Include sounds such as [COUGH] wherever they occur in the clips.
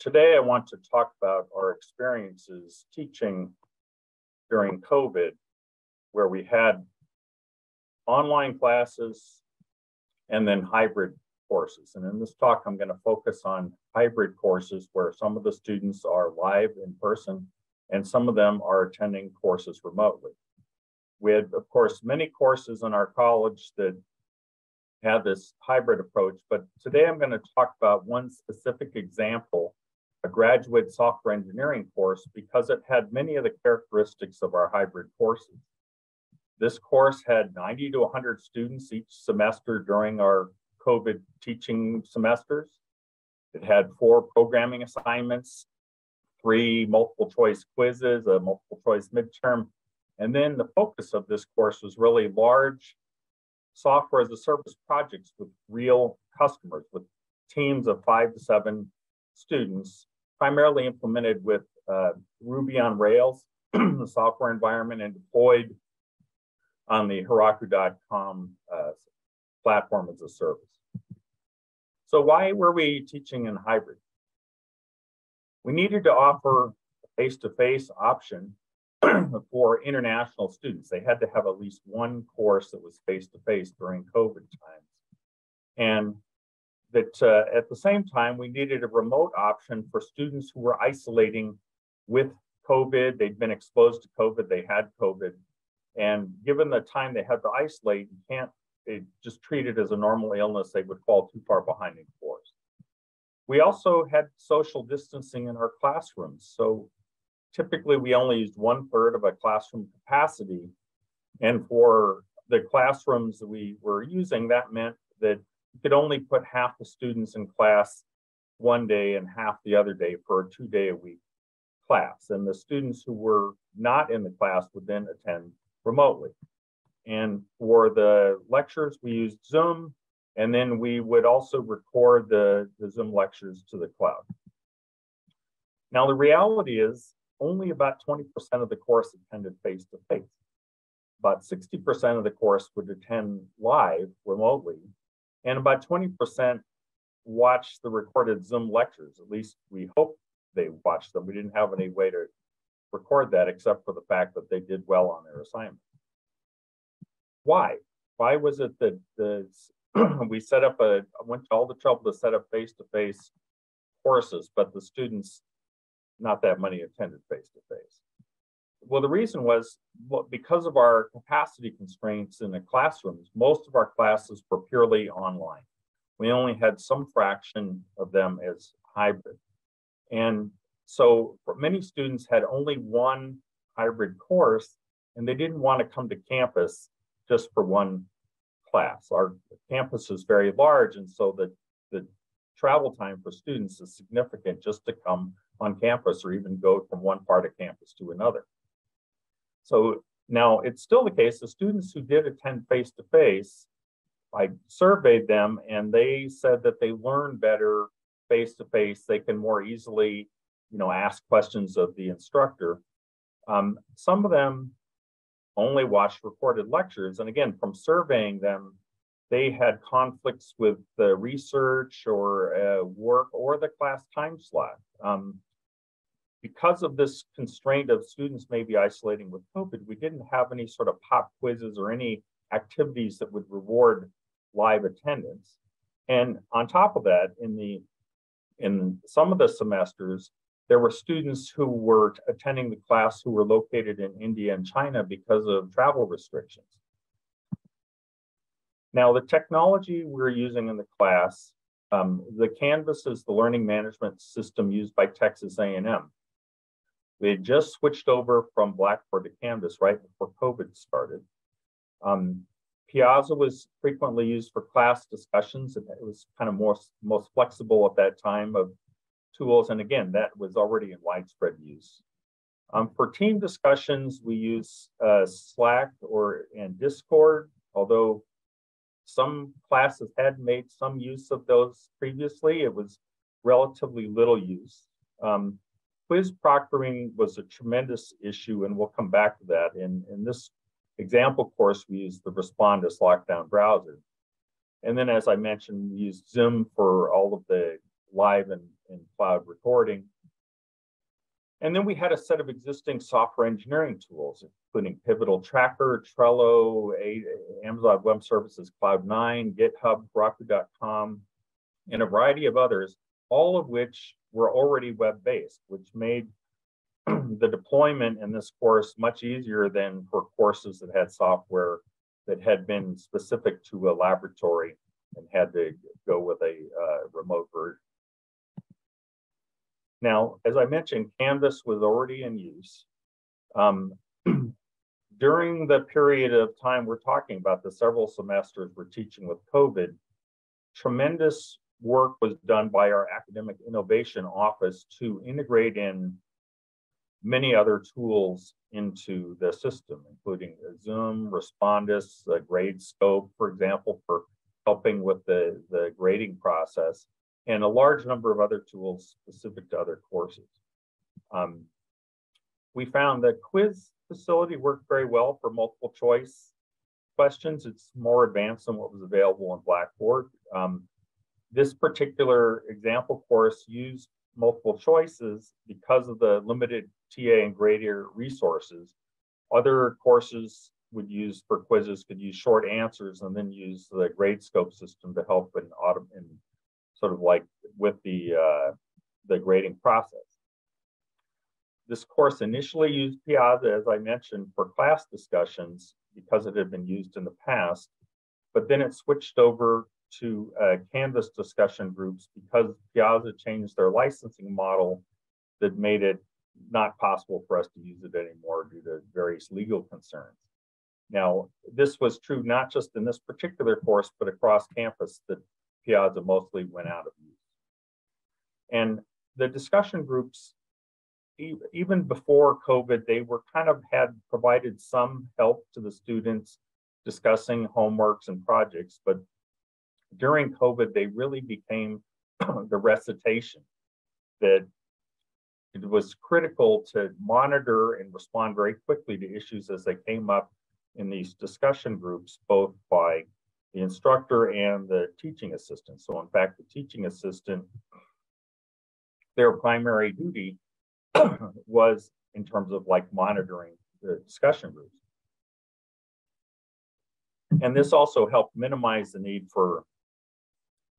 today I want to talk about our experiences teaching during COVID, where we had online classes and then hybrid courses. And in this talk, I'm going to focus on hybrid courses where some of the students are live in person and some of them are attending courses remotely. We had, of course, many courses in our college that had this hybrid approach, but today I'm going to talk about one specific example, a graduate software engineering course, because it had many of the characteristics of our hybrid courses. This course had 90 to 100 students each semester during our COVID teaching semesters. It had four programming assignments, three multiple choice quizzes, a multiple choice midterm. And then the focus of this course was really large software as a service projects with real customers, with teams of five to seven students, primarily implemented with uh, Ruby on Rails, [CLEARS THROAT] the software environment, and deployed on the Heroku.com uh, platform as a service. So why were we teaching in hybrid? We needed to offer a face-to-face option [CLEARS THROAT] for international students. They had to have at least one course that was face-to-face during COVID times. And that uh, at the same time, we needed a remote option for students who were isolating with COVID. They'd been exposed to COVID, they had COVID. And given the time they had to isolate, you can't they just treat it as a normal illness, they would fall too far behind in course. We also had social distancing in our classrooms. So typically we only used one third of a classroom capacity. And for the classrooms that we were using, that meant that you could only put half the students in class one day and half the other day for a two day a week class. And the students who were not in the class would then attend remotely. And for the lectures, we used Zoom, and then we would also record the, the Zoom lectures to the cloud. Now, the reality is only about 20% of the course attended face-to-face. About 60% of the course would attend live remotely, and about 20% watched the recorded Zoom lectures. At least we hope they watched them. We didn't have any way to record that except for the fact that they did well on their assignment. Why? Why was it that the [CLEARS THROAT] we set up a went to all the trouble to set up face-to-face courses, but the students, not that many attended face-to-face. Well, the reason was well, because of our capacity constraints in the classrooms, most of our classes were purely online. We only had some fraction of them as hybrid. And so many students had only one hybrid course and they didn't want to come to campus just for one class. Our campus is very large, and so the, the travel time for students is significant just to come on campus or even go from one part of campus to another. So now it's still the case, the students who did attend face-to-face, I surveyed them and they said that they learn better face-to-face. They can more easily, you know, ask questions of the instructor. Um, some of them only watched recorded lectures. And again, from surveying them, they had conflicts with the research or uh, work or the class time slot. Um, because of this constraint of students maybe isolating with COVID, we didn't have any sort of pop quizzes or any activities that would reward live attendance. And on top of that, in the in some of the semesters, there were students who were attending the class who were located in India and China because of travel restrictions. Now, the technology we're using in the class, um, the Canvas is the learning management system used by Texas A&M. We had just switched over from Blackboard to Canvas right before COVID started. Um, Piazza was frequently used for class discussions. And it was kind of more most flexible at that time of tools. And again, that was already in widespread use. Um, for team discussions, we use uh, Slack or and Discord, although some classes had made some use of those previously, it was relatively little use. Um, quiz proctoring was a tremendous issue, and we'll come back to that. In, in this example course, we used the Respondus lockdown browser. And then, as I mentioned, we used Zoom for all of the live and in cloud recording. And then we had a set of existing software engineering tools, including Pivotal Tracker, Trello, Amazon Web Services, Cloud9, GitHub, Heroku.com, and a variety of others, all of which were already web-based, which made [CLEARS THROAT] the deployment in this course much easier than for courses that had software that had been specific to a laboratory and had to go with a uh, remote version. Now, as I mentioned, Canvas was already in use. Um, [CLEARS THROAT] during the period of time we're talking about, the several semesters we're teaching with COVID, tremendous work was done by our academic innovation office to integrate in many other tools into the system, including Zoom, Respondus, uh, GradeScope, for example, for helping with the, the grading process, and a large number of other tools specific to other courses. Um, we found that quiz facility worked very well for multiple choice questions. It's more advanced than what was available in Blackboard. Um, this particular example course used multiple choices because of the limited TA and grader resources. Other courses would use for quizzes could use short answers and then use the GradeScope system to help in in sort of like with the uh, the grading process. This course initially used Piazza, as I mentioned, for class discussions because it had been used in the past, but then it switched over to uh, Canvas discussion groups because Piazza changed their licensing model that made it not possible for us to use it anymore due to various legal concerns. Now, this was true not just in this particular course, but across campus that Piazza mostly went out of use. And the discussion groups, even before COVID, they were kind of had provided some help to the students discussing homeworks and projects, but during COVID, they really became [CLEARS THROAT] the recitation that it was critical to monitor and respond very quickly to issues as they came up in these discussion groups, both by the instructor and the teaching assistant. So in fact, the teaching assistant, their primary duty [CLEARS THROAT] was in terms of like monitoring the discussion groups. And this also helped minimize the need for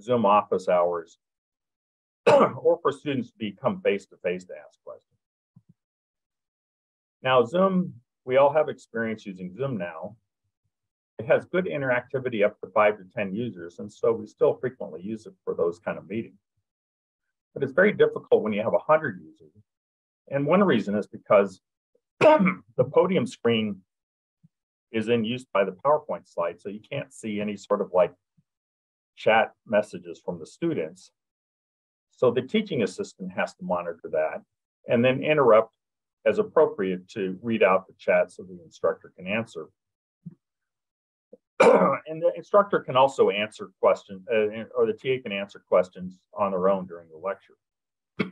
Zoom office hours [CLEARS THROAT] or for students to become face-to-face -to, -face to ask questions. Now, Zoom, we all have experience using Zoom now. It has good interactivity up to five to 10 users, and so we still frequently use it for those kind of meetings. But it's very difficult when you have 100 users. And one reason is because [CLEARS THROAT] the podium screen is in use by the PowerPoint slide, so you can't see any sort of like chat messages from the students. So the teaching assistant has to monitor that and then interrupt as appropriate to read out the chat so the instructor can answer. [CLEARS THROAT] and the instructor can also answer questions, uh, or the TA can answer questions on their own during the lecture. [CLEARS THROAT]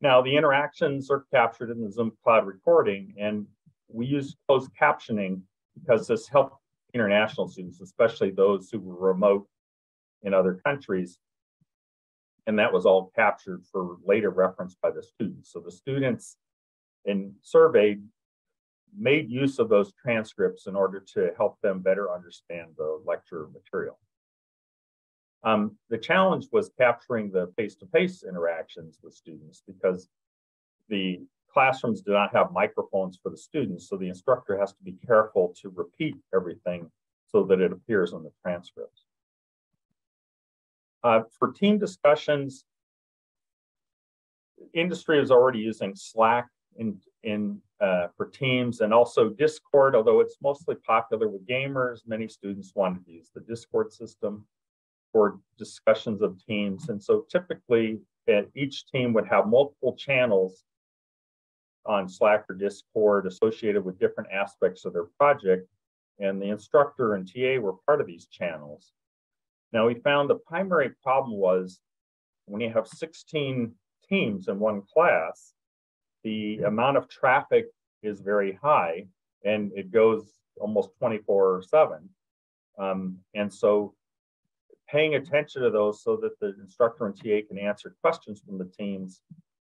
now, the interactions are captured in the Zoom Cloud recording, and we use closed captioning because this helps international students, especially those who were remote in other countries. And that was all captured for later reference by the students. So the students in surveyed made use of those transcripts in order to help them better understand the lecture material. Um, the challenge was capturing the face-to-face -face interactions with students because the classrooms do not have microphones for the students, so the instructor has to be careful to repeat everything so that it appears on the transcripts. Uh, for team discussions, industry is already using Slack in, in uh, for teams and also Discord, although it's mostly popular with gamers, many students wanted to use the Discord system for discussions of teams. And so typically each team would have multiple channels on Slack or Discord associated with different aspects of their project. And the instructor and TA were part of these channels. Now we found the primary problem was when you have 16 teams in one class, the amount of traffic is very high and it goes almost 24 7. Um, and so paying attention to those so that the instructor and TA can answer questions from the teams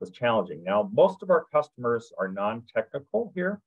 was challenging. Now, most of our customers are non-technical here,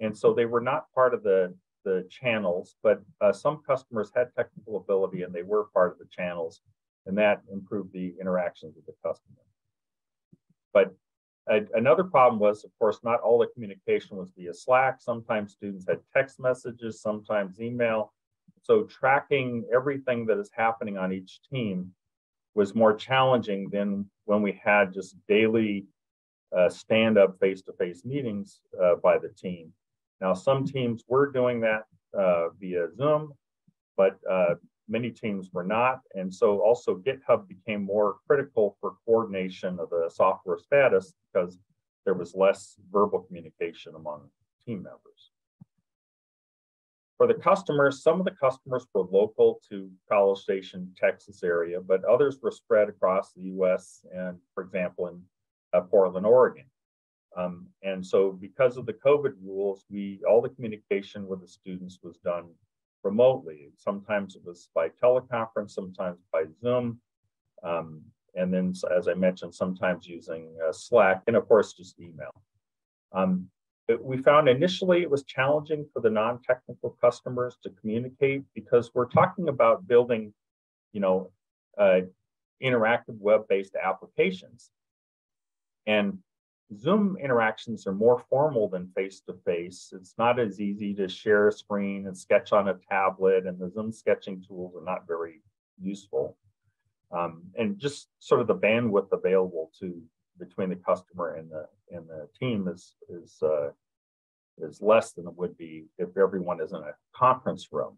and so they were not part of the, the channels, but uh, some customers had technical ability and they were part of the channels, and that improved the interactions with the customer. But another problem was, of course, not all the communication was via Slack. Sometimes students had text messages, sometimes email. So tracking everything that is happening on each team was more challenging than when we had just daily uh, stand-up face-to-face meetings uh, by the team. Now, some teams were doing that uh, via Zoom, but uh, many teams were not. And so also GitHub became more critical for coordination of the software status because there was less verbal communication among team members. For the customers, some of the customers were local to College Station, Texas area, but others were spread across the US and, for example, in uh, Portland, Oregon. Um, and so because of the COVID rules, we all the communication with the students was done remotely. Sometimes it was by teleconference, sometimes by Zoom. Um, and then, as I mentioned, sometimes using uh, Slack, and of course, just email. Um, we found initially it was challenging for the non-technical customers to communicate because we're talking about building, you know, uh, interactive web-based applications. And Zoom interactions are more formal than face-to-face. It's not as easy to share a screen and sketch on a tablet, and the Zoom sketching tools are not very useful. Um, and just sort of the bandwidth available to between the customer and the and the team is is uh, is less than it would be if everyone is in a conference room.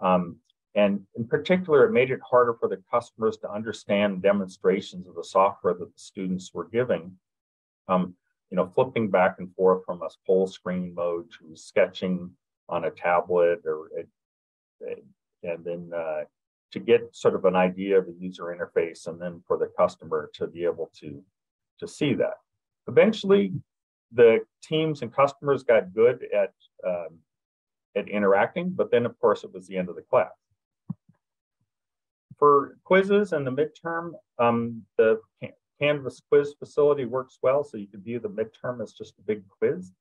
Um, and in particular, it made it harder for the customers to understand demonstrations of the software that the students were giving. Um, you know, flipping back and forth from a full screen mode to sketching on a tablet or and then uh, to get sort of an idea of the user interface and then for the customer to be able to to see that. Eventually, the teams and customers got good at um, at interacting, but then of course it was the end of the class. For quizzes and the midterm, um, the Canvas quiz facility works well, so you can view the midterm as just a big quiz.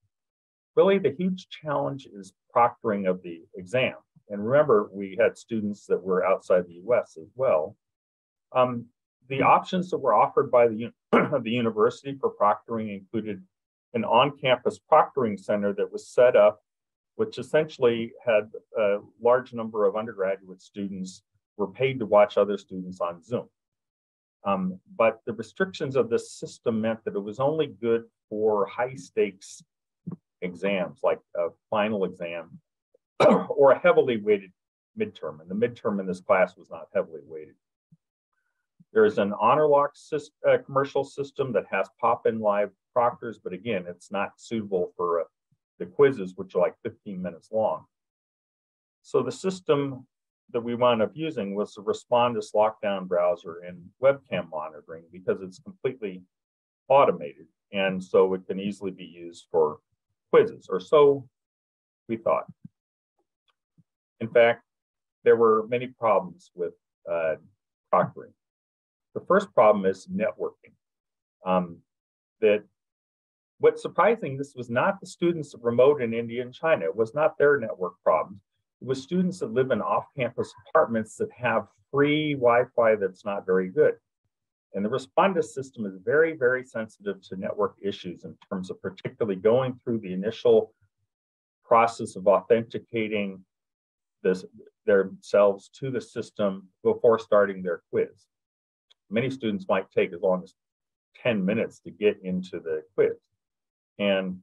Really, the huge challenge is proctoring of the exam. And remember, we had students that were outside the US as well. Um, the options that were offered by the, [CLEARS THROAT] the university for proctoring included an on-campus proctoring center that was set up, which essentially had a large number of undergraduate students were paid to watch other students on Zoom. Um, but the restrictions of this system meant that it was only good for high stakes exams like a final exam [CLEARS THROAT] or a heavily weighted midterm. And the midterm in this class was not heavily weighted. There's an HonorLock system, uh, commercial system that has pop-in live proctors, but again, it's not suitable for uh, the quizzes, which are like 15 minutes long. So the system that we wound up using was the Respondus lockdown browser and webcam monitoring because it's completely automated. And so it can easily be used for quizzes, or so we thought. In fact, there were many problems with uh, proctoring. The first problem is networking. Um, that what's surprising, this was not the students remote in India and China. It was not their network problems. It was students that live in off-campus apartments that have free Wi-Fi that's not very good. And the Respondus system is very, very sensitive to network issues in terms of particularly going through the initial process of authenticating this, themselves to the system before starting their quiz many students might take as long as 10 minutes to get into the quiz. And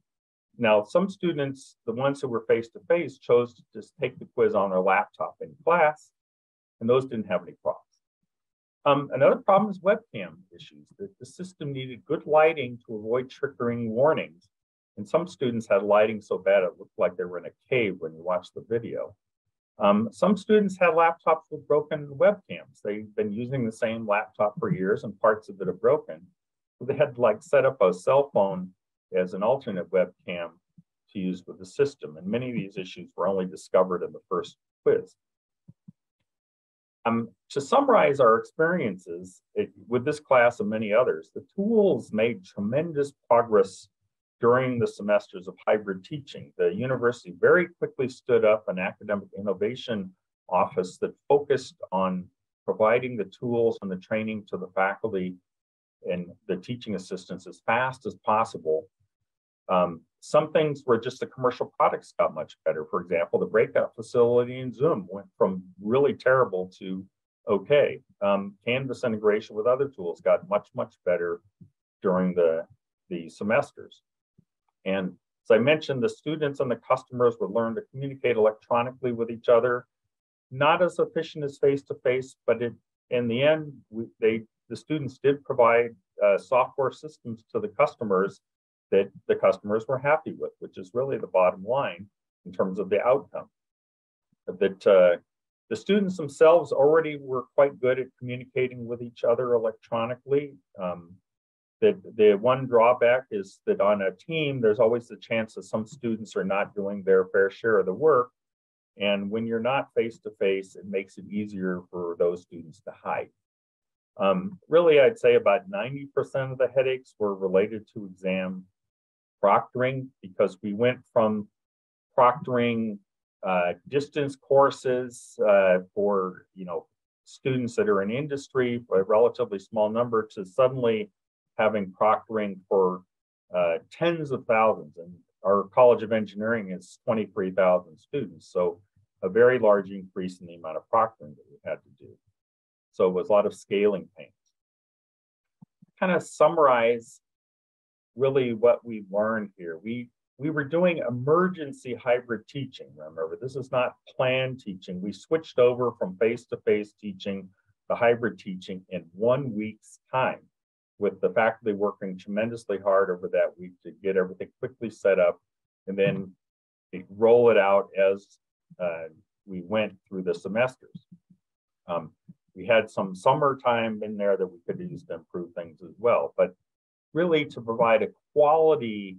now some students, the ones who were face-to-face, -face, chose to just take the quiz on their laptop in class, and those didn't have any problems. Um, another problem is webcam issues. The, the system needed good lighting to avoid triggering warnings. And some students had lighting so bad it looked like they were in a cave when you watched the video. Um, some students have laptops with broken webcams. They've been using the same laptop for years and parts of it are broken. So they had to like set up a cell phone as an alternate webcam to use with the system. And many of these issues were only discovered in the first quiz. Um, to summarize our experiences it, with this class and many others, the tools made tremendous progress during the semesters of hybrid teaching. The university very quickly stood up an academic innovation office that focused on providing the tools and the training to the faculty and the teaching assistants as fast as possible. Um, some things were just the commercial products got much better. For example, the breakout facility in Zoom went from really terrible to okay. Um, Canvas integration with other tools got much, much better during the, the semesters. And as I mentioned, the students and the customers would learn to communicate electronically with each other, not as efficient as face-to-face, but it, in the end, we, they the students did provide uh, software systems to the customers that the customers were happy with, which is really the bottom line in terms of the outcome. That uh, the students themselves already were quite good at communicating with each other electronically. Um, that the one drawback is that on a team, there's always the chance that some students are not doing their fair share of the work. And when you're not face to face, it makes it easier for those students to hide. Um, really, I'd say about 90% of the headaches were related to exam proctoring because we went from proctoring uh, distance courses uh, for you know students that are in industry, a relatively small number, to suddenly having proctoring for uh, tens of thousands. And our College of Engineering is 23,000 students, so a very large increase in the amount of proctoring that we had to do. So it was a lot of scaling pains. Kind of summarize really what we learned here. We we were doing emergency hybrid teaching. Remember, this is not planned teaching. We switched over from face-to-face teaching to hybrid teaching in one week's time, with the faculty working tremendously hard over that week to get everything quickly set up, and then roll it out as uh, we went through the semesters. Um, we had some summertime in there that we could use to improve things as well, but really to provide a quality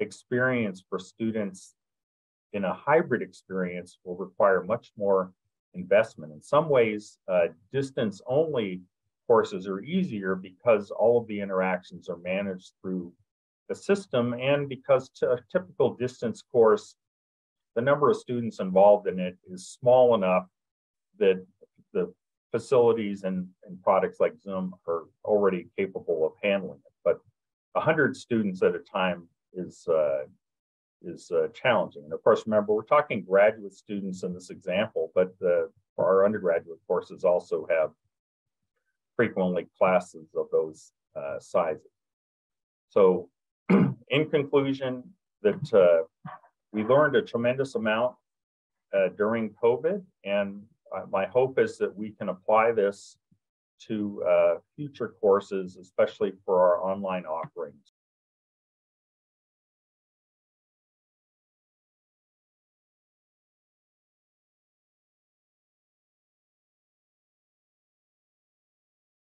experience for students in a hybrid experience will require much more investment. In some ways, uh, distance only courses are easier because all of the interactions are managed through the system and because to a typical distance course, the number of students involved in it is small enough that the facilities and, and products like Zoom are already capable of handling it. But 100 students at a time is uh, is uh, challenging. And of course, remember, we're talking graduate students in this example, but uh, our undergraduate courses also have frequently classes of those uh, sizes. So [CLEARS THROAT] in conclusion, that uh, we learned a tremendous amount uh, during COVID, and my hope is that we can apply this to uh, future courses, especially for our online offerings.